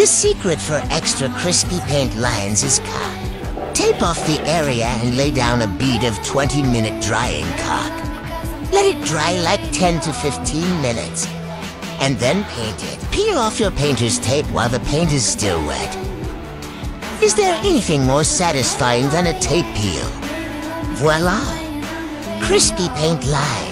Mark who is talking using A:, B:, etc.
A: The secret for extra crispy paint lines is cut. Tape off the area and lay down a bead of 20-minute drying caulk. Let it dry like 10 to 15 minutes. And then paint it. Peel off your painter's tape while the paint is still wet. Is there anything more satisfying than a tape peel? Voila! Crispy paint lines.